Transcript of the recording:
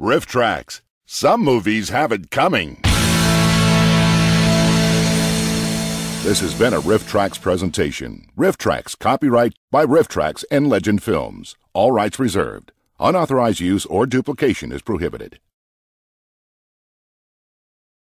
RiffTrax. Some movies have it coming. This has been a RiffTrax presentation. RiffTrax, copyright by RiffTrax and Legend Films. All rights reserved. Unauthorized use or duplication is prohibited.